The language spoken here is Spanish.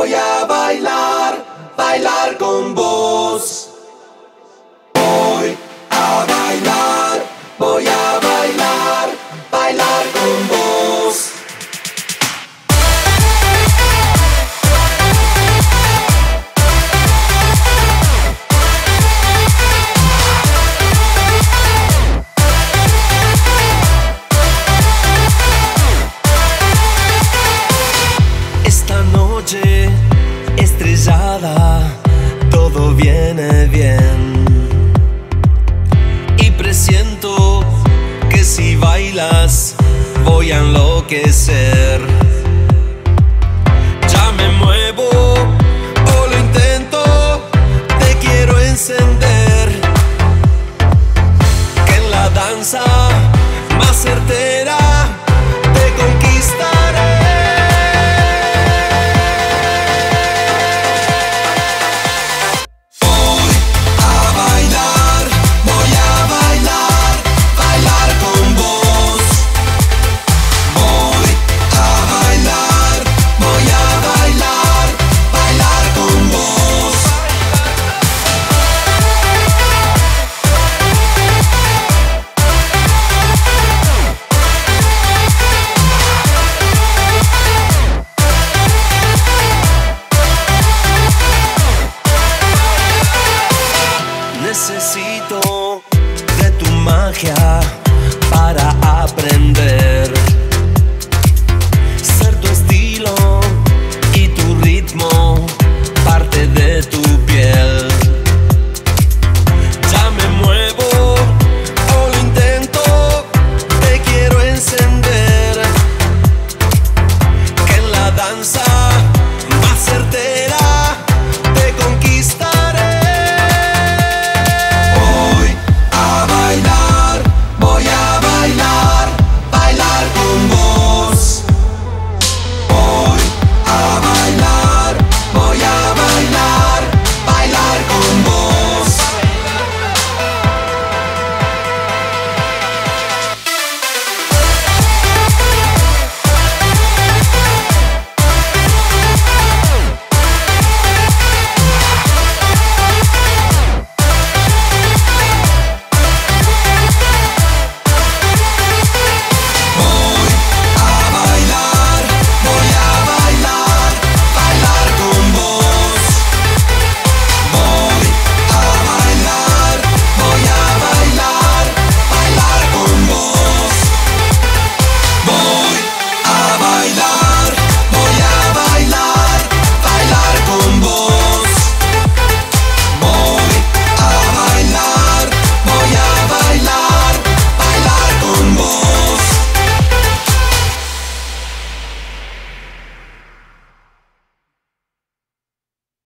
voy a bailar, bailar con vos. Todo viene bien. Y presiento que si bailas, voy a enloquecer. Ya me muevo o lo intento, te quiero encender. Que en la danza más certera क्या